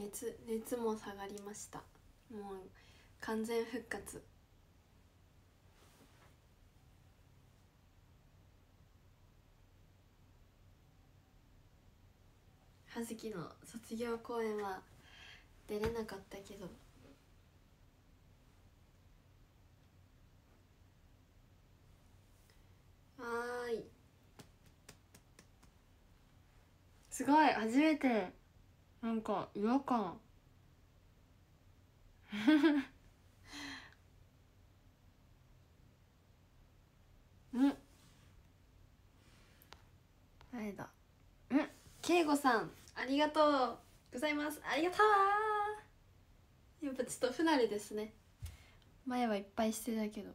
熱熱も下がりました。もう完全復活。葉月の卒業公演は出れなかったけど。はーい。すごい初めて。なんか違和感。うん。誰だ？うん。けいごさん。ありがとう。ございます。ありがとう。やっぱちょっと不慣れですね。前はいっぱいしてたけど。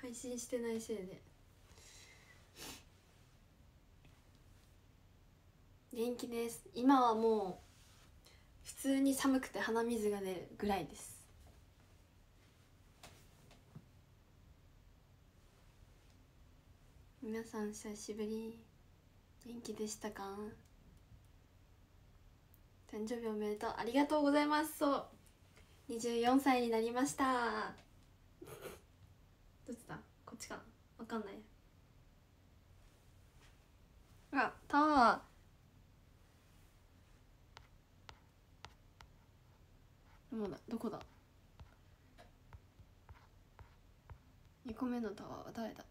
配信してないせいで元気です。今はもう普通に寒くて鼻水が出るぐらいです。皆さん久しぶり。元気でしたか？誕生日おめでとう。ありがとうございます。そう。24歳になりました。どっちだ？こっちかわかんない。あタワー。どうどこだ？2個目のタワーは誰だ？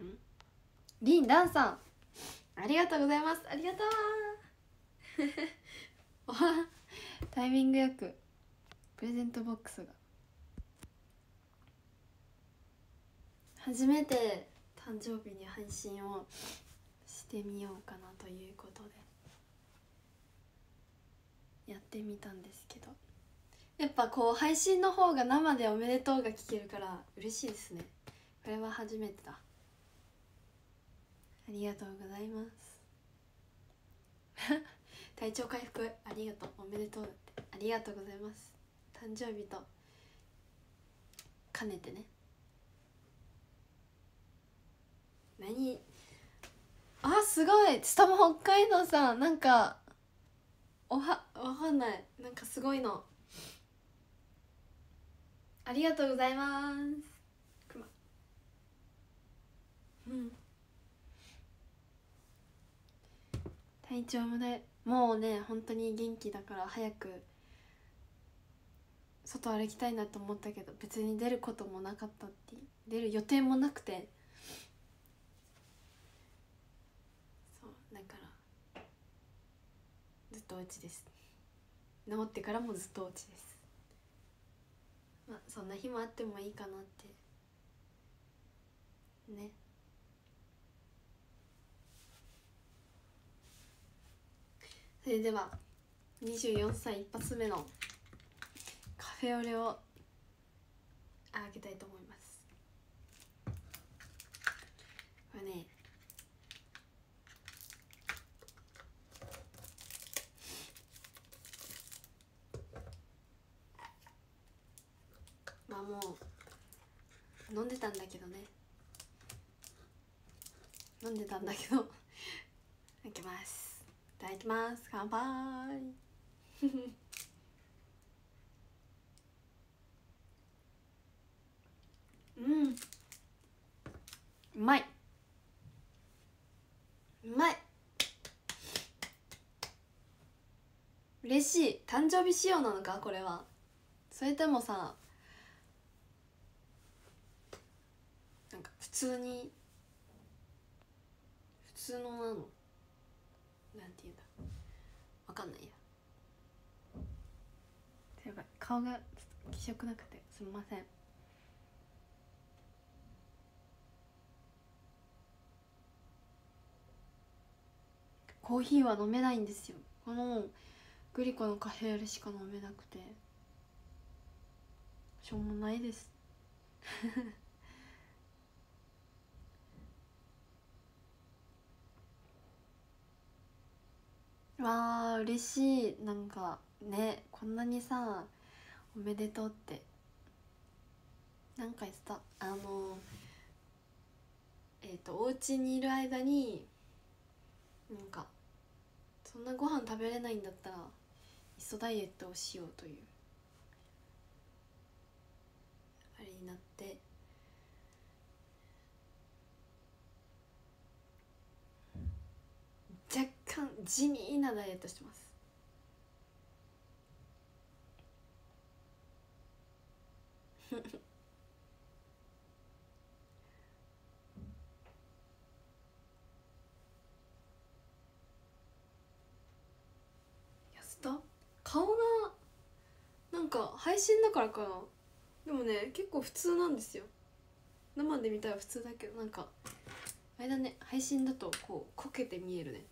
ん？リンダンさん。ありがとうございます。ありがとう。タイミングよくプレゼントボックスが。初めて誕生日に配信をしてみようかなということで。やってみたんですけど。やっぱこう配信の方が生で「おめでとう」が聞けるから嬉しいですね。これは初めてだ。ありがとうございます。体調回復ありがとう。おめでとうって。ありがとうございます。誕生日と兼ねてね。何？あすごい。スタム北海道さん。なんかおはわかんない。なんかすごいの。ありがとうございます。くま。うん。体調もねもうね本当に元気だから早く外歩きたいなと思ったけど別に出ることもなかったって出る予定もなくてそうだからずっとお家です。治ってからもずっとお家です。まあそんな日もあってもいいかなって。ね。それでは24歳一発目のカフェオレをあげたいと思います。これねもう飲んでたんだけどね。飲んでたんだけど。いただきます。いただきます。乾杯。うん。うまい。うまい。嬉しい。誕生日仕様なのか？これは。それともさなんか普通に普通のなの。なんていうんだ。わかんないや。やばい。顔が気色なくて。すみません。コーヒーは飲めないんですよ。このグリコのカフェオレしか飲めなくて。しょうもないです。わあ嬉しい。なんかねこんなにさおめでとうって。なんか言ってた。あのえっ、とお家にいる間になんかそんなご飯食べれないんだったらいっそダイエットをしようというあれになって。若干地味なダイエットしてます。痩せた顔がなんか配信だからかな。でもね結構普通なんですよ。生で見たら普通だけどなんかあれだね。配信だとこうこけて見えるね。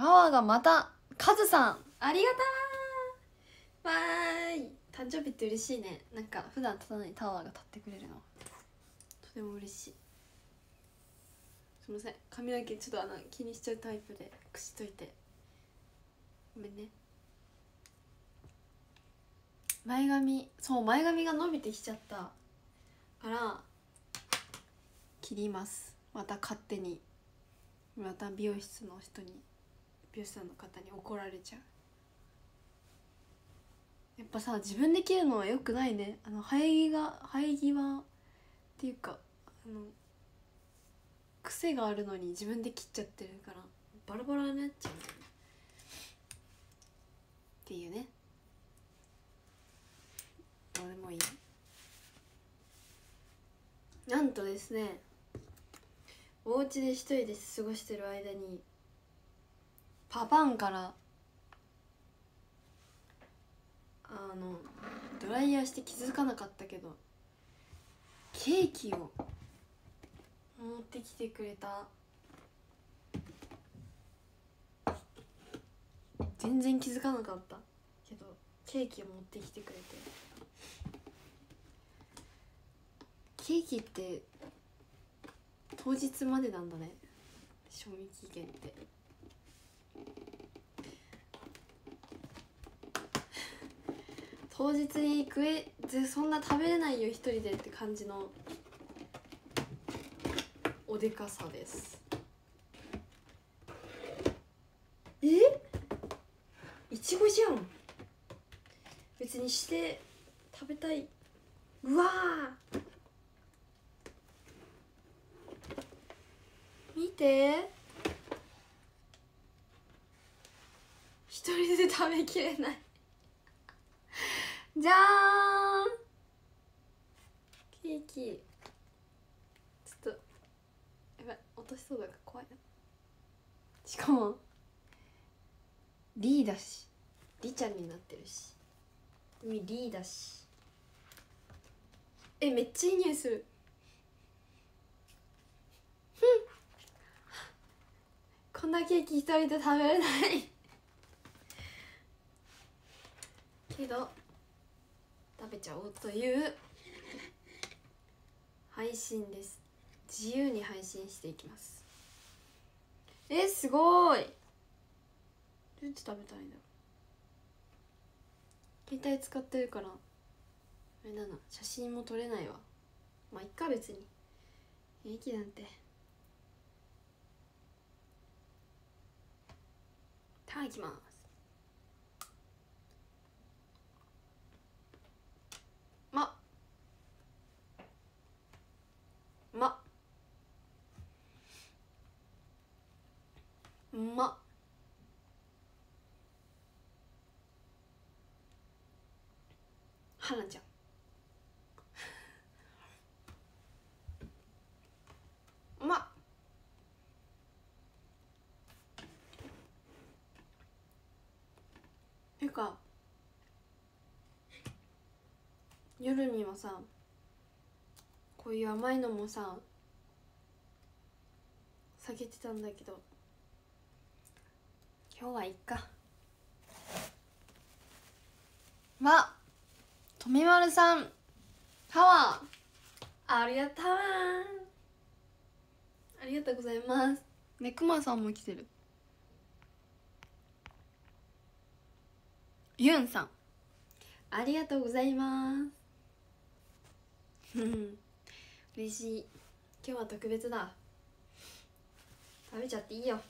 タワーがまたカズさん。ありがたーわーい。誕生日って嬉しいね。なんか普段立たないタワーが立ってくれるの。とても嬉しい。すいません。髪の毛ちょっとあの気にしちゃうタイプでくしといて。ごめんね。前髪そう前髪が伸びてきちゃった。から切ります。また勝手に。また美容室の人に。美容師さんの方に怒られちゃう。やっぱさ自分で切るのはよくないね。あの生え際生え際っていうかあの癖があるのに自分で切っちゃってるからバラバラになっちゃうっていうね。どうでもいい。なんとですねお家で一人で過ごしてる間にパパンからあのドライヤーして気づかなかったけどケーキを持ってきてくれた。全然気づかなかった。けどケーキを持ってきてくれて。ケーキって当日までなんだね。賞味期限って。当日に食えぜそんな食べれないよ一人でって感じのおでかさです。え？いちごじゃん。別にして食べたい。うわ見て。一人で食べきれない。じゃーん。ケーキ。ちょっとやばい落としそうだから怖いな。しかもリーだし。リちゃんになってるし。海リーだし。えめっちゃいい匂いする。ふん。こんなケーキ一人で食べれない。けど。食べちゃおうという配信です。自由に配信していきます。えすごい。どうやって食べたらいいんだろう。携帯使ってるからあれだな。写真も撮れないわ。まあいっか別に。平気なんて。いただきますまま。ま。はなちゃん。ま。ていうか。夜にはさ。こういう甘いのもさ避けてたんだけど今日はいっか。わとみまるさん。パワー。ありがとうありがとうございます。ねくまさんも来てる。ユンさん。ありがとうございます嬉しい。今日は特別だ。食べちゃっていいよ。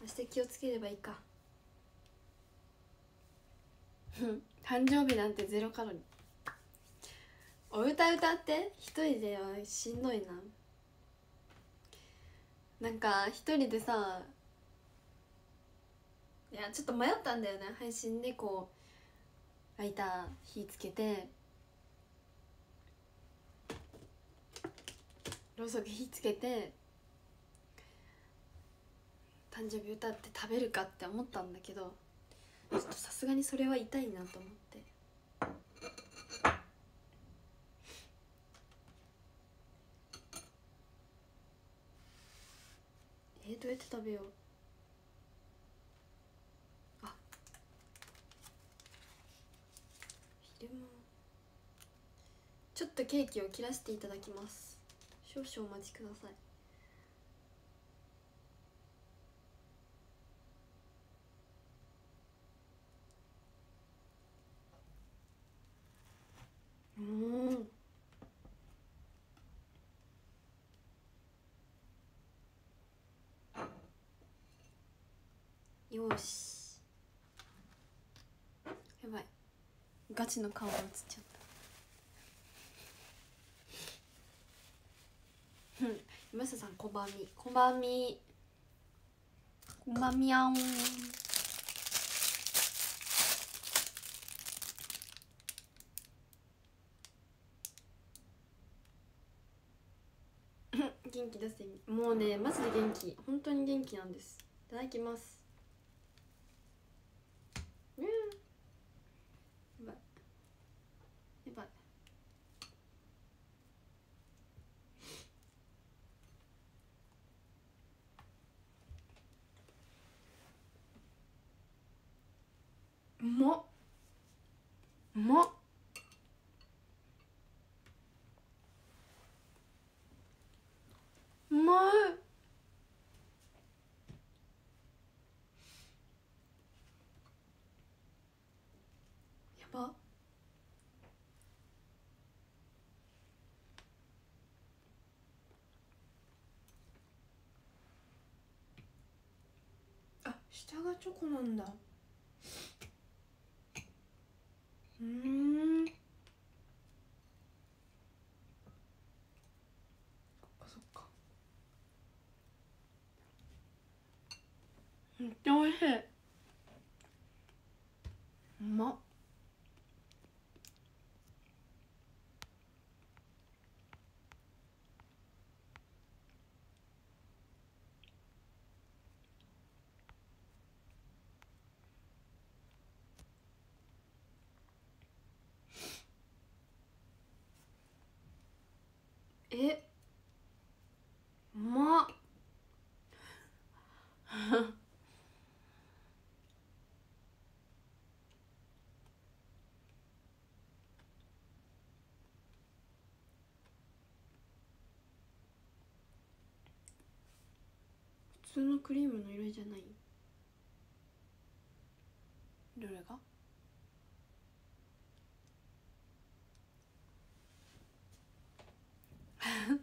明日気をつければいいか。誕生日なんてゼロカロリー。お歌歌って。一人ではしんどいな。なんか一人でさいやちょっと迷ったんだよね。配信でこうライター火つけて。ろうそく火つけて誕生日歌って食べるかって思ったんだけどちょっとさすがにそれは痛いなと思って。えー、どうやって食べよう。あ。昼間。ちょっとケーキを切らせていただきます。少々お待ちください。う。んよし。やばい。ガチの顔が映っちゃった。うん。今下さんこんばんみ。こんばんみ。こんばんみやん。元気出せもうねマジで元気。本当に元気なんです。いただきますうんやばいやばいうまっうまっうまいやば。あ下がチョコなんだ。うん。そっそっか。めっちゃ美味しい。うまっえうまっ普通のクリームの色じゃない？どれが？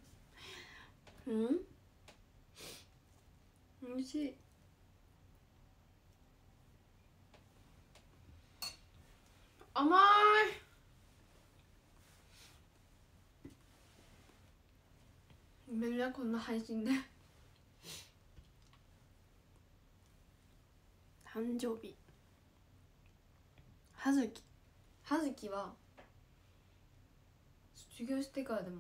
うん？美味しい。甘い！ごめんねこんな配信で誕生日。葉月。葉月は卒業してからでも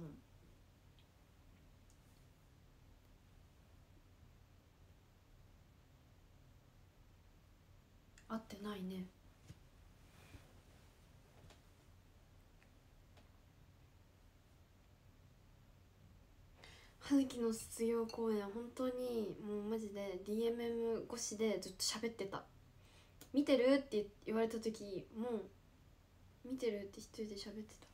会ってないね葉月の卒業公演本当にもうマジで DMM 越しでずっと喋ってた「見てる?」って言われた時もう「見てる?」って一人で喋ってた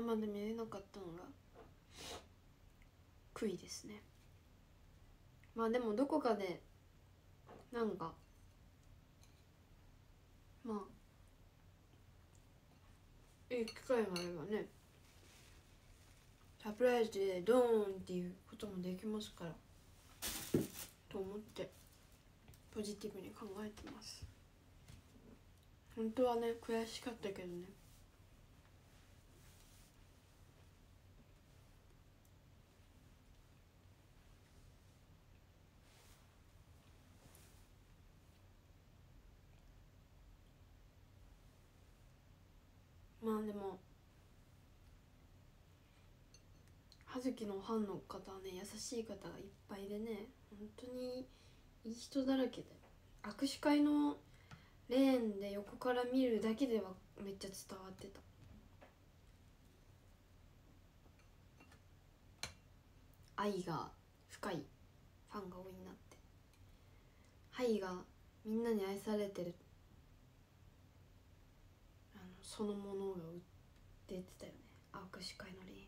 生で見れなかったのが悔いですね。まあでもどこかでなんかまあいい機会があればねサプライズでドーンっていうこともできますからと思ってポジティブに考えてます。本当はね悔しかったけどねまあでも葉月のファンの方はね優しい方がいっぱいでね本当にいい人だらけで。握手会のレーンで横から見るだけではめっちゃ伝わってた。愛が深いファンが多いなって。ハイがみんなに愛されてる。あのそのものが売っててたよね。握手会のレーン。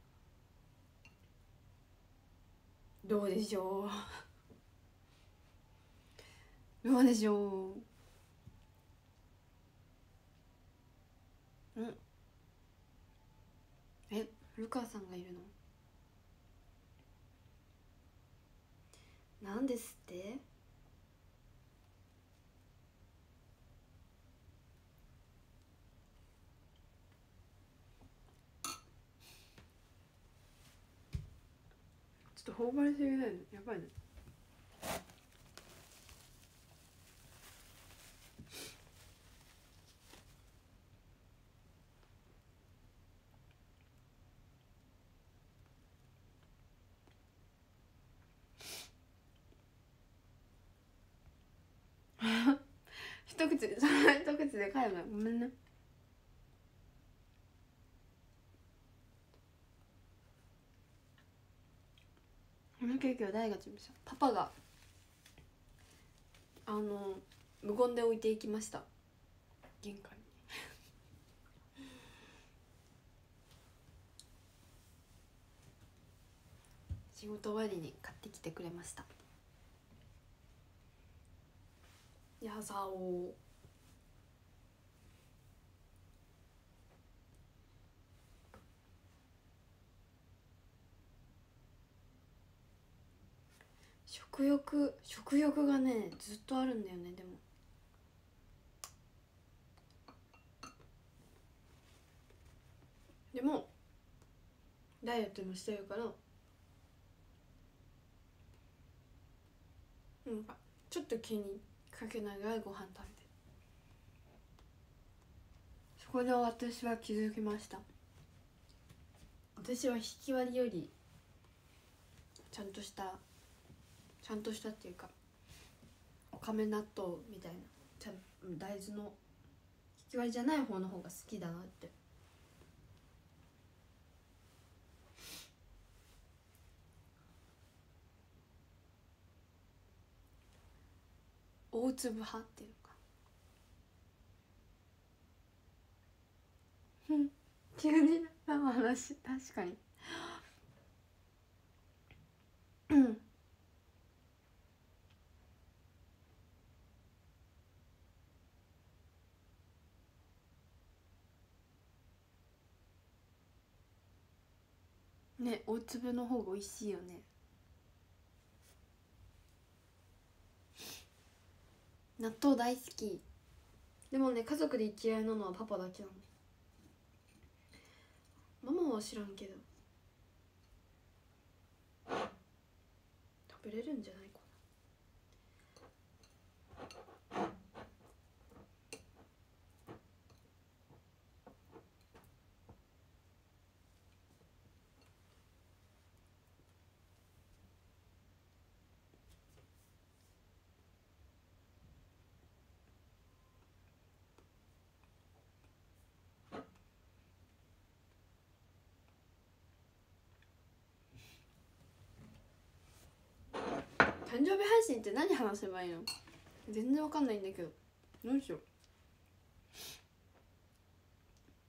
どうでしょう？どうでしょう？ん。え古川さんがいるの？なんですってちょっと頬張りすぎないの？やばいね。一口でその一口で帰るの？ごめんね。このケーキは誰が準備したパパがあの無言で置いていきました。玄関に。仕事終わりに買ってきてくれました。やさお食欲食欲がねずっとあるんだよねでも。でもダイエットもしてるから。なんかちょっと気にかけながらご飯食べてそこで私は気づきました。私は引き割りよりちゃんとしたゃんとしたっていうかおかめ納豆みたいな大豆の引き割りじゃない方の方が好きだなって。大粒派っていうか。うん。急にな話？確かに。うん。ね大粒の方が美味しいよね。納豆大好き。でもね家族で嫌いなのはパパだけなのママは知らんけど。食べれるんじゃない？誕生日配信って何話せばいいの？全然わかんないんだけど。どうしよう。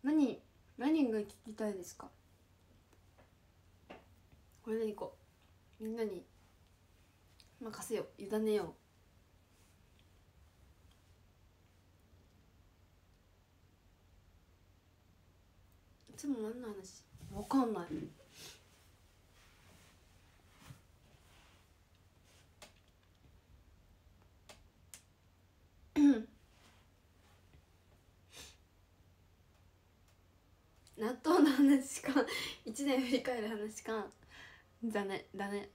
何何が聞きたいですか？これでいこう。みんなに任せよう。委ねよう。いつも何の話？わかんない。納豆の話か1年振り返る話か。だねだね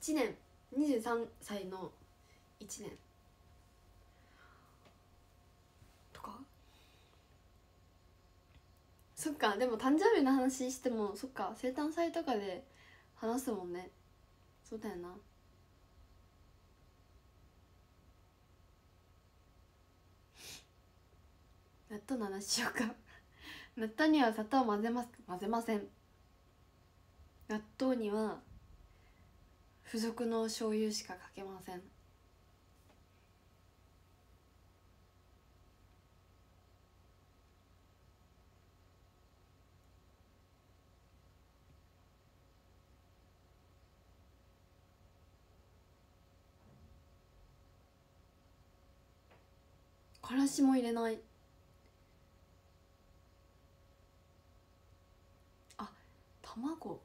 1年。23歳の1年。とか？そっかでも誕生日の話してもそっか生誕祭とかで話すもんね。そうだよな。納豆の話しようか。納豆には砂糖混ぜます混ぜません。納豆には付属の醤油しかかけません。からしも入れない。あ卵。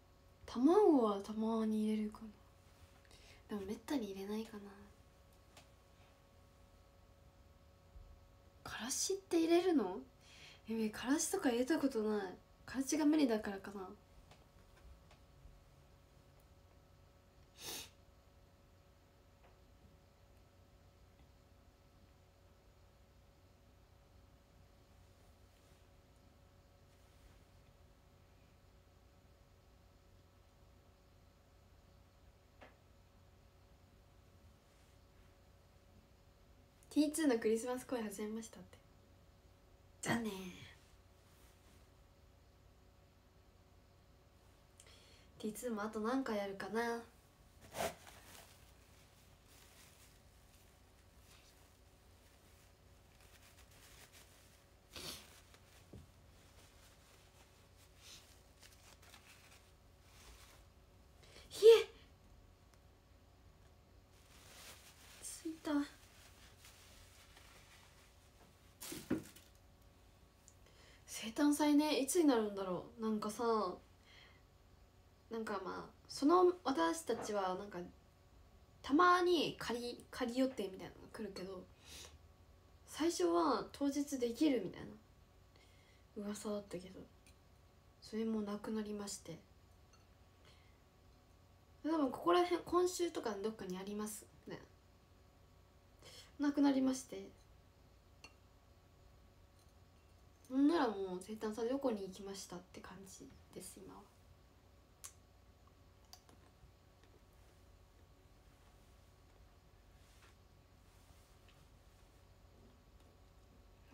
卵はたまに入れるかな。でもめったに入れないかな。からしって入れるの？えからしとか入れたことない。からしが無理だからかな。T2 のクリスマス公演始めましたって。残念。T2 もあと何回やるかなひえついた生誕祭ねいつになるんだろう。なんかさなんかまあその私たちはなんかたまに仮仮予定みたいなのが来るけど最初は当日できるみたいな噂だったけどそれもなくなりまして。多分ここら辺今週とかどっかにありますね。なくなりまして。ほんならもう生誕祭どこに行きましたって感じです今は。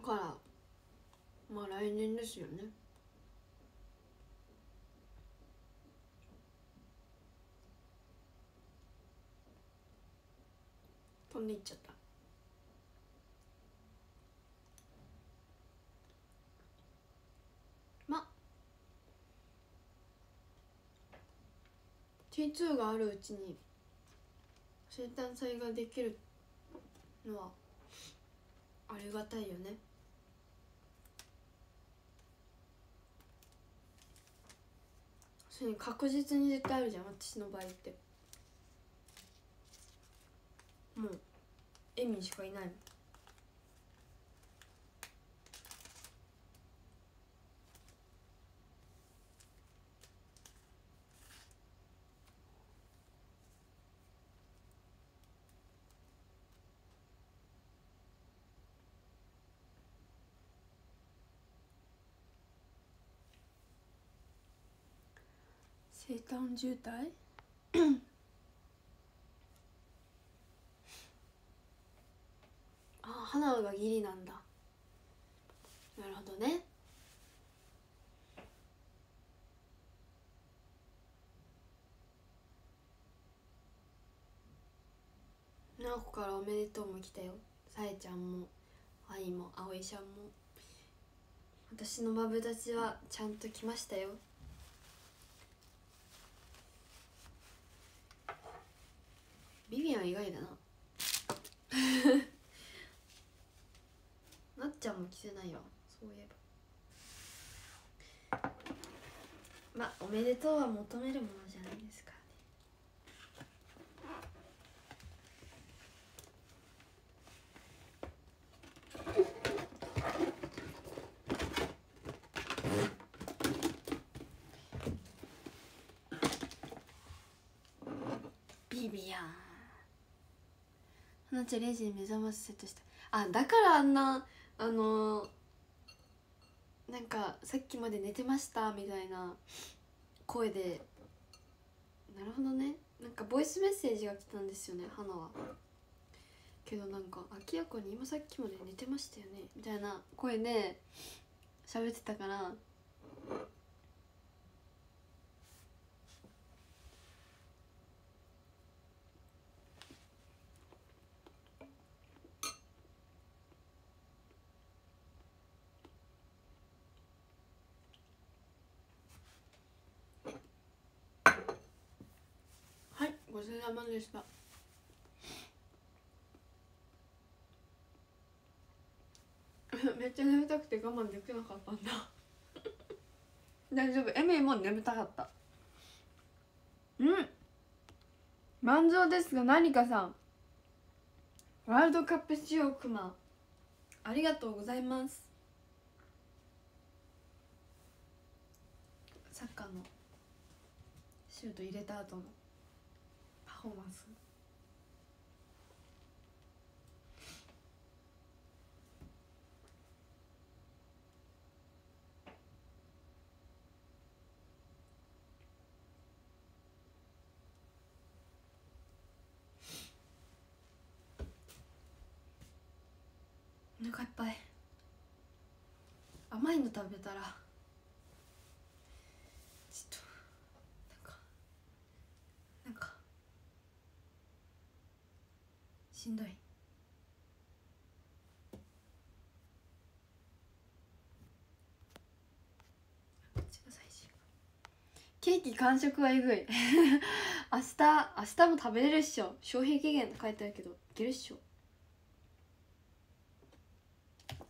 だからまあ来年ですよね。飛んでいっちゃったま T2 があるうちに生誕祭ができるのはありがたいよね。確実に絶対あるじゃん私の場合って。もうエミしかいないもん。生誕渋滞？あ花がギリなんだ。なるほどね。なおこからおめでとうも来たよ。さえちゃんも愛も葵ちゃんも。私のマブダチはちゃんと来ましたよビビアン意外だな。なっちゃんも着せないわ。そういえば。まあおめでとうは求めるものじゃないですからねビビアン花ち0時に目覚ましセットした。あだからあんなあのーなんかさっきまで寝てましたみたいな声で。なるほどね。なんかボイスメッセージが来たんですよね花は。けどなんか明らかに今さっきまで寝てましたよねみたいな声で喋ってたからはいごちそうさまでした。めっちゃ眠たくて我慢できなかったんだ。大丈夫。エミも眠たかった。うん。満場ですが何かさん。ワールドカップ仕様クマありがとうございます。サッカーのシュート入れた後の。フォーマンスお腹いっぱい。甘いの食べたらちょっとなんかなんかしんどい。ケーキ完食はえぐい。明日明日も食べれるっしょ。消費期限って書いてあるけどいけるっしょ。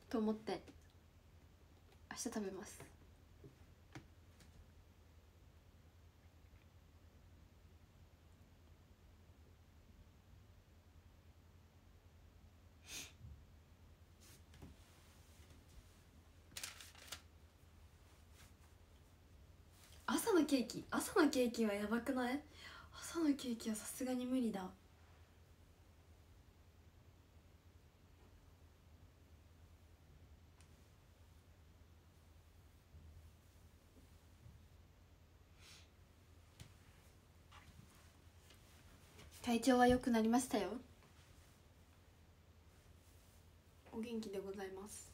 と思って明日食べます朝ケーキ。朝のケーキはやばくない？朝のケーキはさすがに無理だ。体調は良くなりましたよ。お元気でございます。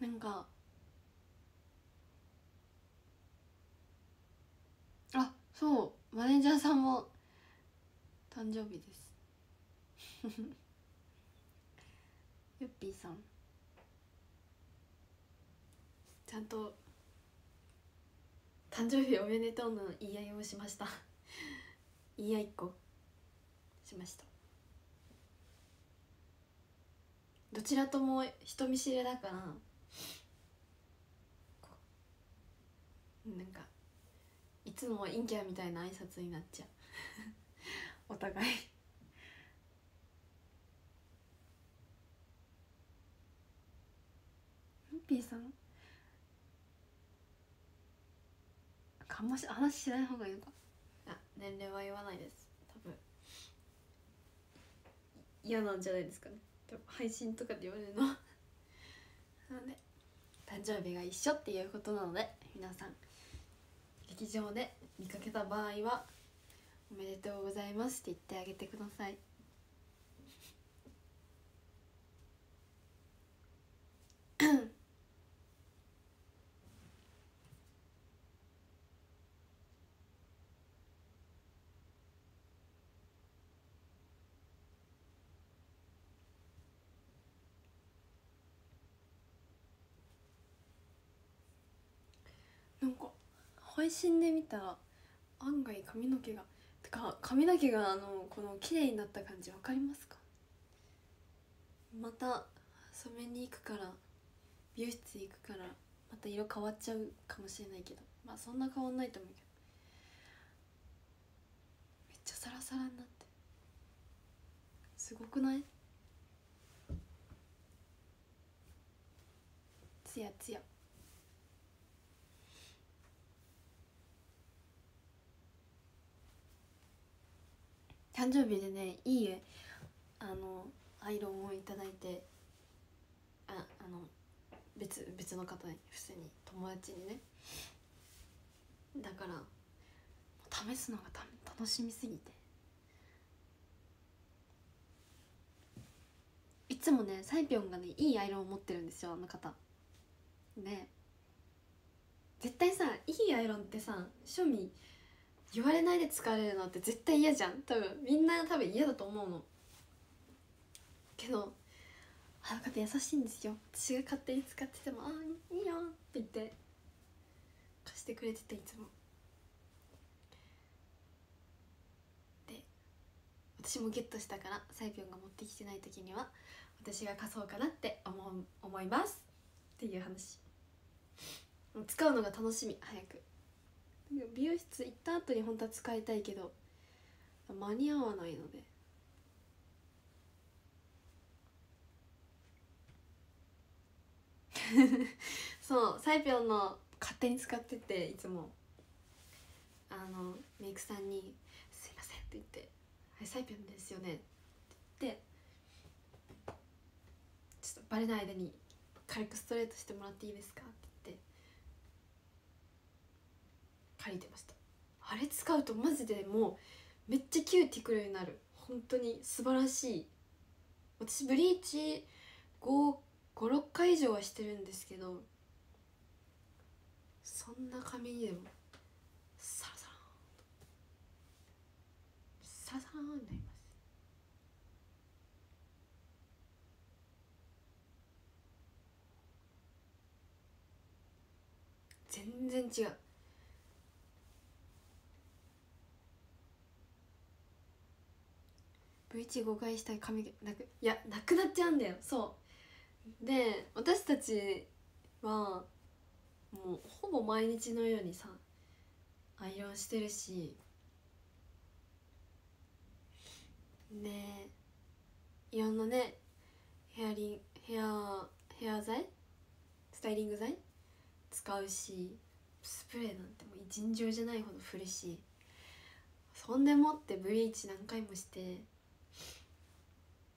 なんかあそうマネージャーさんも誕生日です。ゆっぴーさん。ちゃんと誕生日おめでとうの言い合いをしました。言い合いっこ。しました。どちらとも人見知りだからこうなんかいつも陰キャみたいな挨拶になっちゃう。お互い。ムッピーさん？かもし話しない方がいいのか？あ年齢は言わないです。多分。嫌なんじゃないですかね。多分配信とかで言われるの。は なので誕生日が一緒っていうことなので皆さん劇場で見かけた場合は「おめでとうございます」って言ってあげてくださいなんか配信で見た。ら案外髪の毛が。てか髪の毛があのこの綺麗になった感じわかりますか？また染めに行くから美容室行くからまた色変わっちゃうかもしれないけど。まあそんな変わんないと思うけど。めっちゃサラサラになって。すごくない？ツヤツヤ。誕生日でねいいあのアイロンをいただいてああの別別の方に普通に友達にね。だから試すのがた楽しみすぎて。いつもねサイピョンがねいいアイロンを持ってるんですよあの方。で絶対さいいアイロンってさ庶民言われないで使われるのって絶対嫌じゃん。多分みんな多分嫌だと思うの。けどあの方優しいんですよ。私が勝手に使ってても「ああいいよ」って言って貸してくれてていつも。で私もゲットしたからサイピョンが持ってきてない時には私が貸そうかなって思う思います。っていう話。使うのが楽しみ早く。美容室行った後に本当は使いたいけど間に合わないので。そうサイピョンの勝手に使ってていつも。あのメイクさんに「すいません」って言って「はいサイピョンですよね」って言ってちょっとバレない間に軽くストレートしてもらっていいですか借りてましたあれ使うとマジでもうめっちゃキューティクルになる。本当に素晴らしい。私ブリーチ56回以上はしてるんですけどそんな髪にでもサラサラサラサラになります。全然違う。V15 回したい髪がなくいやなくなっちゃうんだよ。そう。で私たちはもうほぼ毎日のようにさアイロンしてるし。でいろんなねヘアリンヘアヘア剤？スタイリング剤？使うしスプレーなんてもう尋常じゃないほど振るし。そんでもってブリーチ何回もして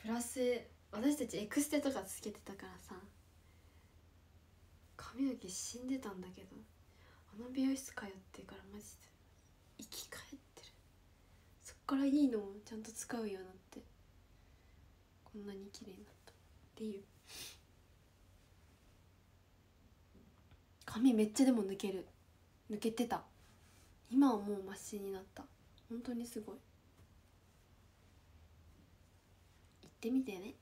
プラス私たちエクステとかつけてたからさ髪の毛死んでたんだけどあの美容室通ってからマジで生き返ってる。そっからいいのをちゃんと使うようになってこんなに綺麗になったっていう。髪めっちゃでも抜ける。抜けてた。今はもうマシになった。本当にすごい行ってみてね。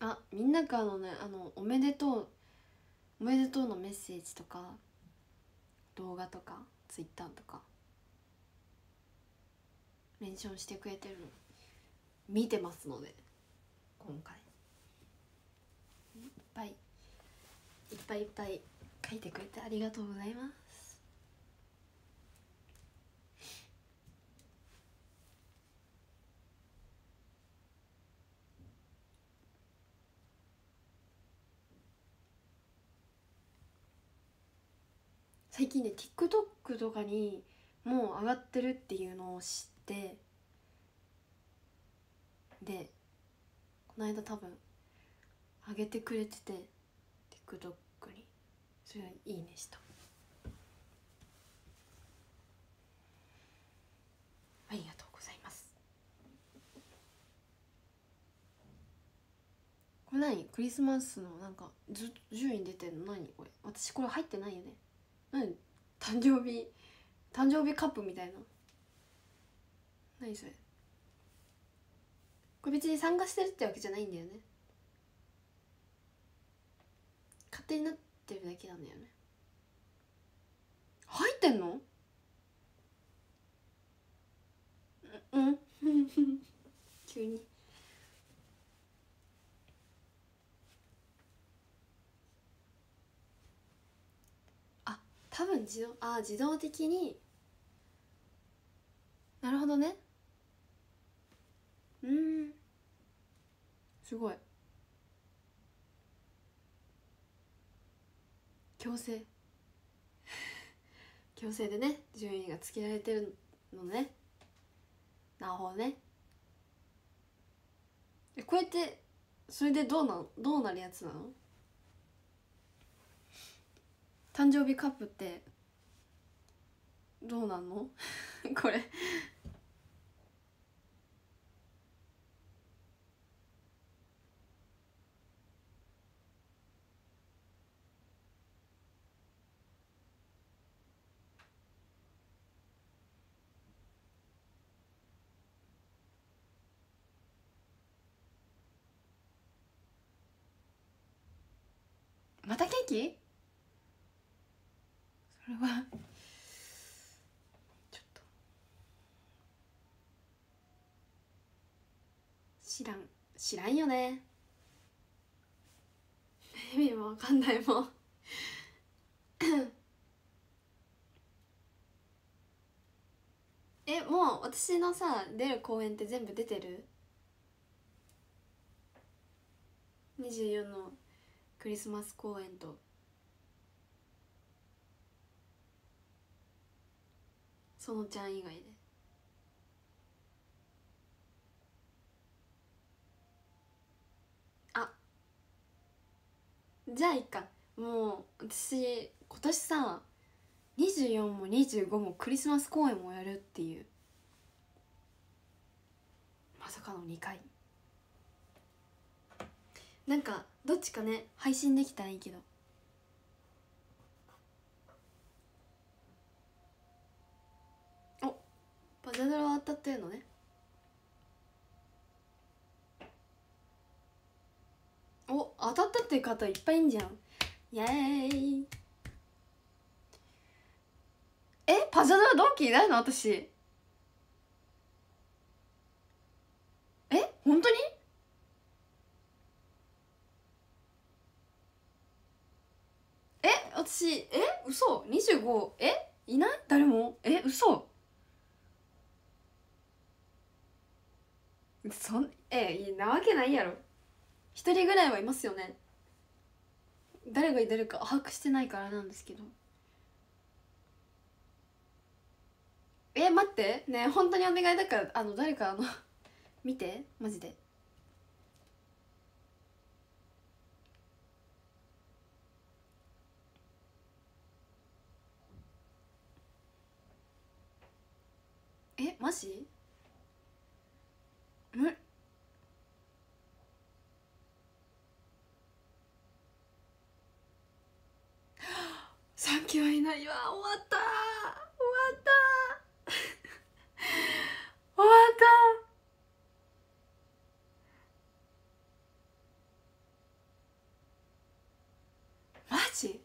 あみんなからのねあのおめでとうおめでとうのメッセージとか動画とかツイッターとかメンションしてくれてるの見てますので今回。いっぱいいっぱいいっぱい書いてくれてありがとうございます。最近ね TikTok とかにもう上がってるっていうのを知ってでこの間多分上げてくれてて TikTok に。それはいいねした。ありがとうございます。これ何？クリスマスのなんかず順位出てんの？何？これ。私これ入ってないよね。何？誕生日？誕生日カップみたいな？何それ？これ別に参加してるってわけじゃないんだよね。勝手になってるだけなんだよね。入ってんの？うん？急にあ多分自動あ自動的に。なるほどね。うん。すごい。強制。強制でね順位がつけられてるのね。なるほどね。えこうやってそれでどうなんどうなるやつなの？誕生日カップってどうなんの？これ。またケーキそれはちょっと知らん知らんよね。意味もわかんないもん。えもう私のさ出る公演って全部出てる？24のクリスマス公演と。そのちゃん以外であじゃあいいか。もう私今年さ24も25もクリスマス公演もやるっていう。まさかの2回。なんかどっちかね配信できたらいいけど。おパジャドラは当たってるのね。お当たったっていう方いっぱいいんじゃん。イエーイ。えパジャドラ同期いないの？私。え本当に？え私え嘘？25えいない？誰も？え嘘？そんえいなわけないやろ。一人ぐらいはいますよね。誰がいるか把握してないからなんですけど。え待って。ね本当にお願いだからあの誰かあの 見て。マジで。えマジ？むサンキューはいないわ。終わった。終わった。終わった。マジ？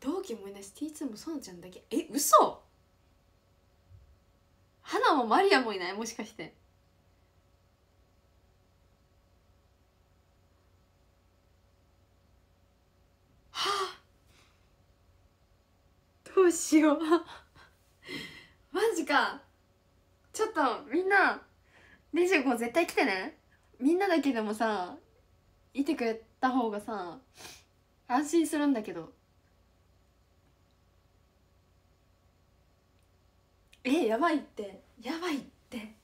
同期もいないし T2 もソノちゃんだけ。え嘘？花もマリアもいない？もしかしてはあどうしよう。マジか。ちょっとみんな25絶対来てね。みんなだけでもさいてくれた方がさ安心するんだけど。えやばいって。やばいって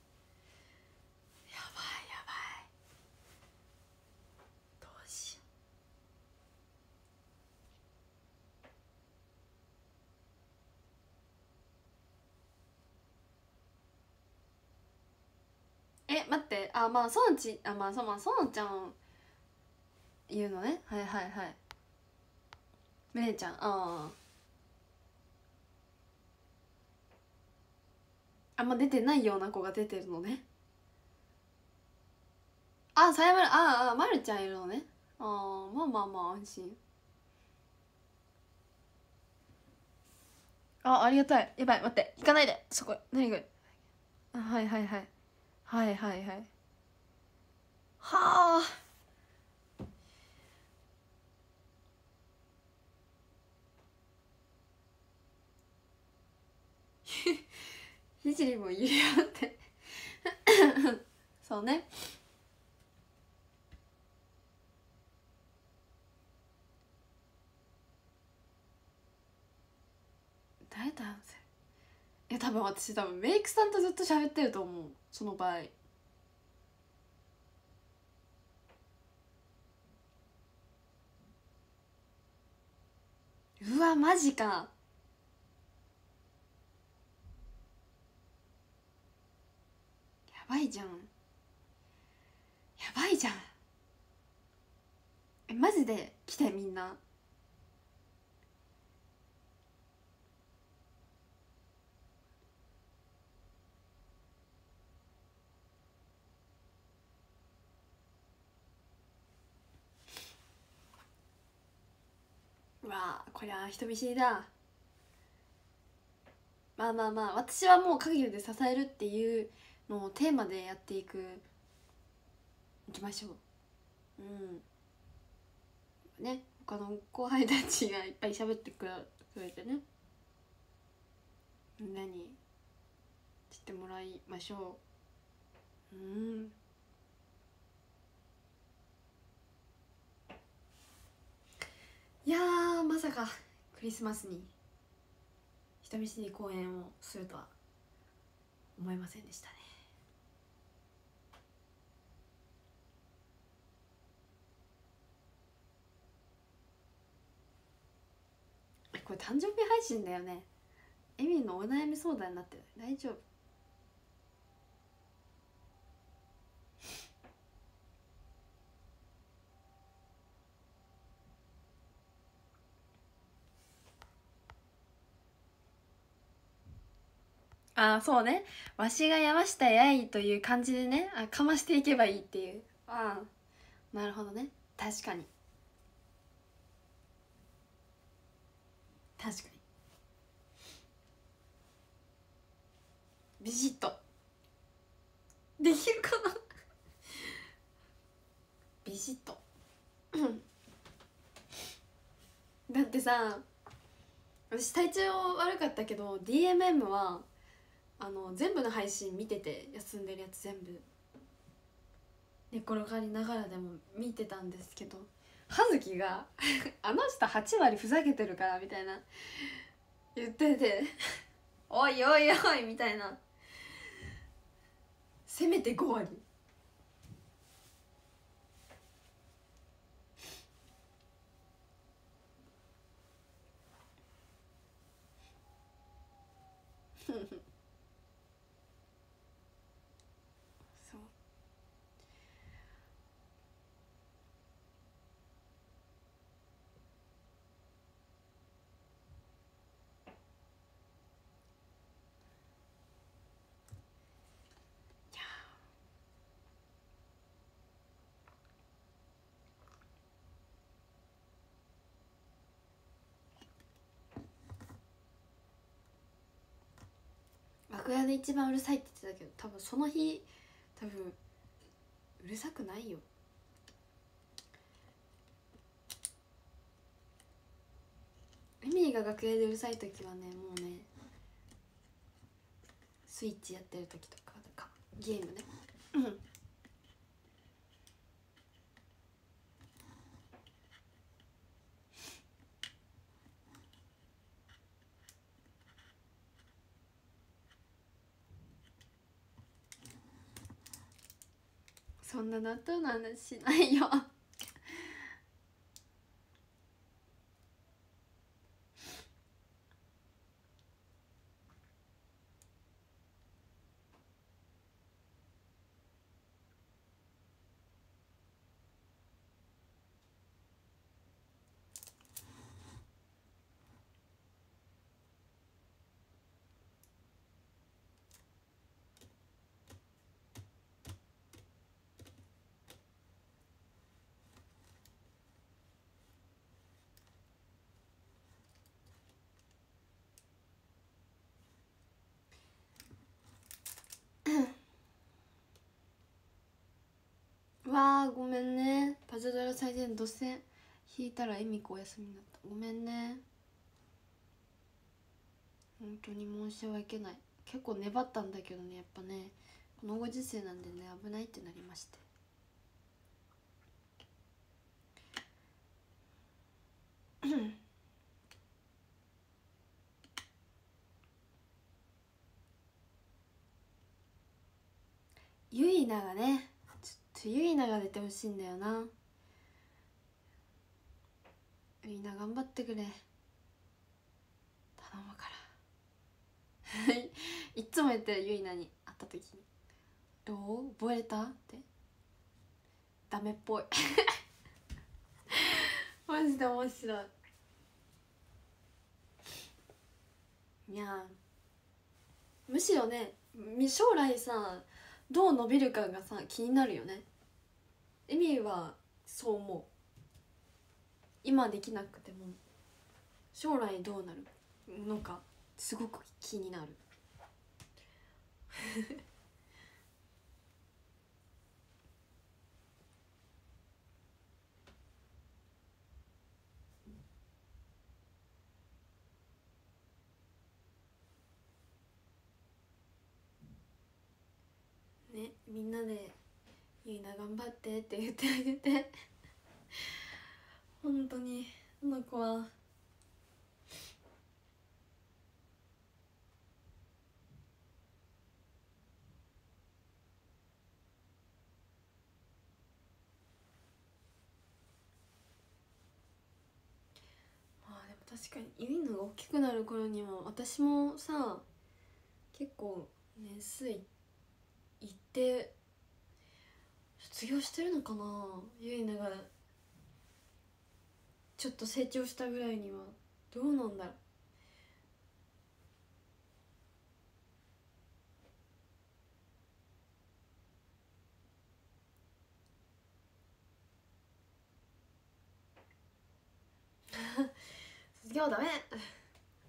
やってあまあそのちあまあそうまあそのちゃん言うのね。はいはいはい。むねちゃんあああんま出てないような子が出てるのね。あさやまるああまるちゃんいるのね。ああまあまあまあ安心。あありがたい。やばい待って。行かないで。そこ。何があはいはいはい。はいはいはい。はあ。ひじりもいるよって。そうね。誰だいや多分私多分メイクさんとずっと喋ってると思う。その場合。うわマジか。やばいじゃん。やばいじゃん。えマジで来てみんな。うわこりゃ人見知りだ。まあまあまあ私はもう影で支えるっていうのをテーマでやっていくいきましょう。うん。ね他の後輩たちがいっぱい喋ってくれてね。みんなに知ってもらいましょう。うん。いやまさかクリスマスに人見知り公演をするとは思いませんでしたね。これ誕生日配信だよね。エミのお悩み相談になってる。大丈夫？ああそうね。わしが山下やいという感じでねあかましていけばいいっていう。ああ。なるほどね。確かに。確かに。ビシッと。できるかな？ビシッと。だってさ私体調悪かったけど DMM はあの全部の配信見てて休んでるやつ全部。寝転がりながらでも見てたんですけど。葉月が「あの人8割ふざけてるから」みたいな。言ってて「おいおいおい」みたいな。せめて5割。そ ういや楽屋で一番うるさいって言ってたけど多分その日多分うるさくないよ。エミリーが楽屋でうるさい時はねもうねスイッチやってる時とかかゲームねうんな納豆の話しないよ。ズドラ最善土線引いたら恵美子お休みになったごめんね本当に申し訳ない結構粘ったんだけどねやっぱねこのご時世なんでね危ないってなりましてゆいながねちょゆいなが出てほしいんだよな。ゆいな頑張ってくれ。頼むから。いっつも言ってるゆいなに会った時に「どう？覚えた?」って。ダメっぽい。マジで面白い。いやむしろね将来さどう伸びるかがさ気になるよね。エミはそう思う。今できなくても将来どうなるのかすごく気になるねみんなで「ゆいな頑張って」って言ってあげて。本当にこの子は。まあでも確かにゆいのが大きくなる頃には私もさ結構年数い行って卒業してるのかな？ゆいながちょっと成長したぐらいには。どうなんだろう。卒業ダメ。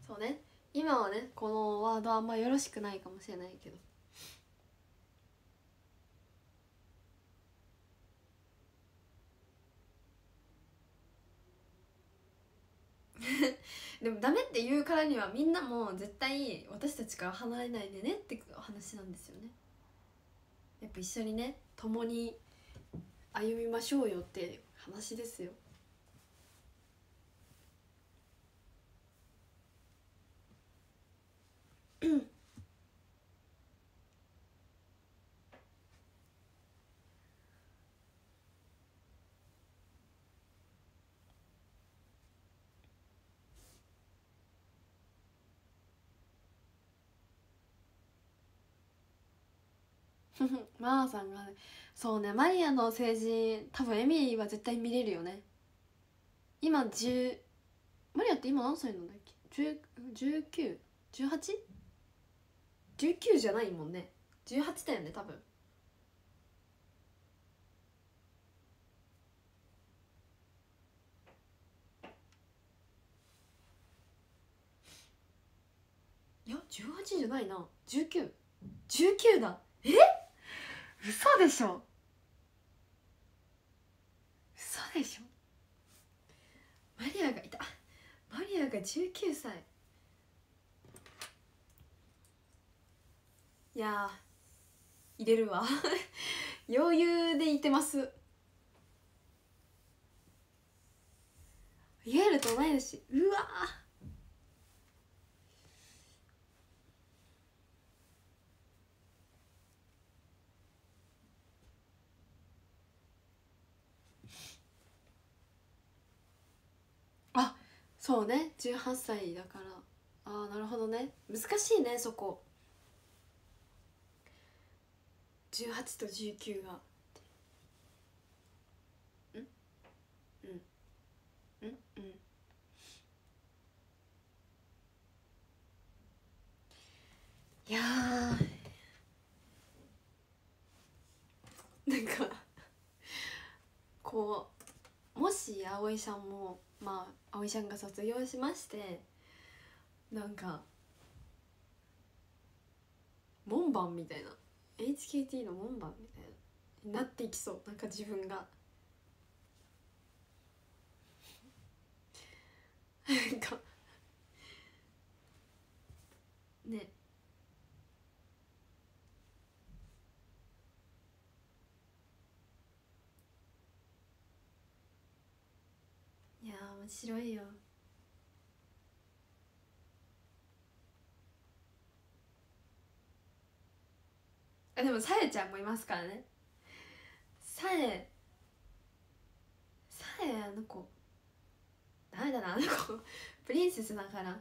そうね。今はねこのワードあんまよろしくないかもしれないけど。でもダメって言うからにはみんなも絶対私たちから離れないでねって話なんですよね。やっぱ一緒にね共に歩みましょうよって話ですよ。マーさんがねそうねマリアの政治多分エミリーは絶対見れるよね。今10マリアって今何歳なんだっけ？1918?19 じゃないもんね。18だよね多分。いや18じゃないな。1919だ。え？っ嘘でしょ。嘘でしょ。マリアがいた。マリアが19歳。いや入れるわ。余裕でいてます。言えると同い年うわあそうね18歳だから。ああなるほどね。難しいねそこ。18と19が。うん？うん。うん？うん。いやなんかこうもし葵さんもまあ葵ちゃんが卒業しましてなんか門番みたいな。HKT の門番みたいな。なっていきそう。なんか自分が。なんか白いよ。あでもさえちゃんもいますからね。さえさえあの子。ダメだなあの子。プリンセスだから。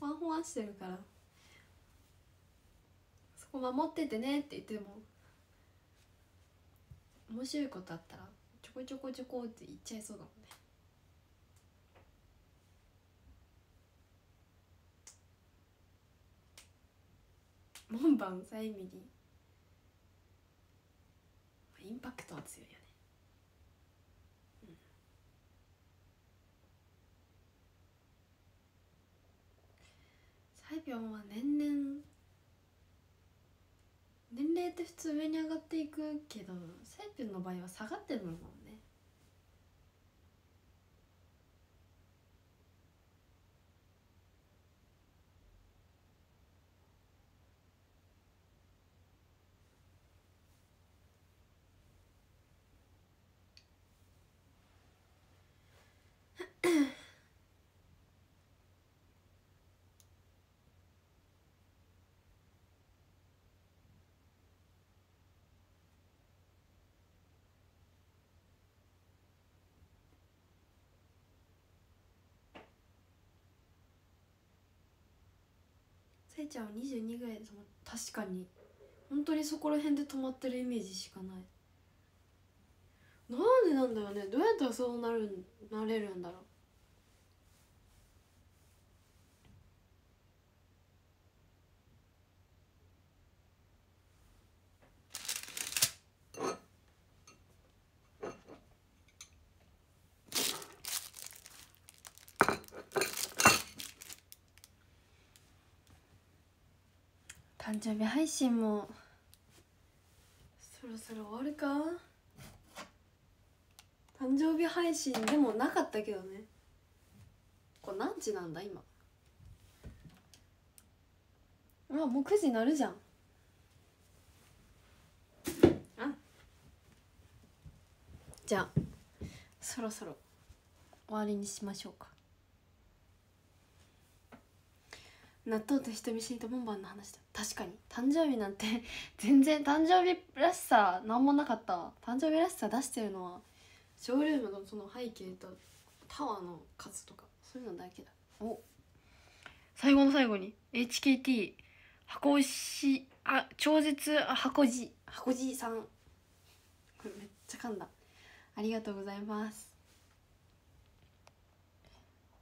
ほわほわしてるから。そこ守っててねって言っても。面白いことあったらちょこちょこちょこって言っちゃいそうだもんね。門番サイミリインパクトは強いよね。うん。サイピョンは年々年齢って普通上に上がっていくけどサイピョンの場合は下がってるもんね。せいちゃんは22ぐらいで止まっ確かに。本当にそこら辺で止まってるイメージしかない。なんでなんだろうね。どうやったらそうなるなれるんだろう。生日配信もそろそろ終わるか誕生日配信でもなかったけどねこれ何時なんだ今あもう9時なるじゃんあじゃあそろそろ終わりにしましょうか納豆と人見知りと門番の話だ。確かに。誕生日なんて 全然誕生日らしさ何もなかったわ。誕生日らしさ出してるのはショールームのその背景とタワーの数とかそういうのだけだ。お。最後の最後に HKT 箱牛あ超絶箱じ箱じさん。これめっちゃ噛んだ。ありがとうございます。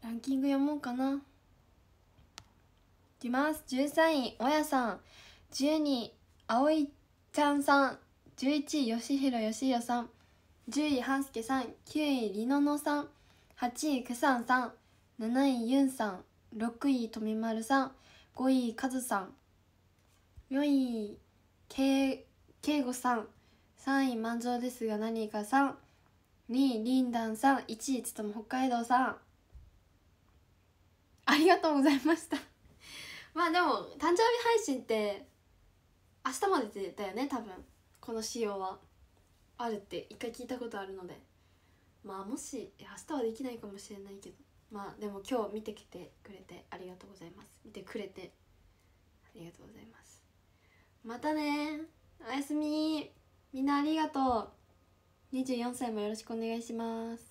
ランキング読もうかな。きます。13位おやさん。12位葵ちゃんさん。11位吉弘義弘さん。10位半助さん。9位りののさん。8位くさんさん。7位ゆんさん。6位とみまるさん。5位かずさん。4位けいごさん。3位満場ですが何かさん。2位りんだんさん。1位つとも北海道さん。ありがとうございました。まあでも誕生日配信って明日までだよね多分。この仕様は。あるって一回聞いたことあるので。まあもし明日はできないかもしれないけど。まあでも今日見てきてくれてありがとうございます。見てくれてありがとうございます。またね。おやすみ。みんなありがとう。24歳もよろしくお願いします。